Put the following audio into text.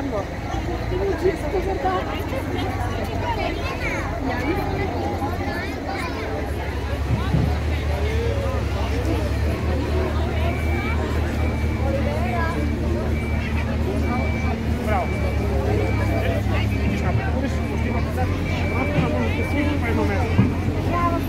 farlo. Bravo. Bravo,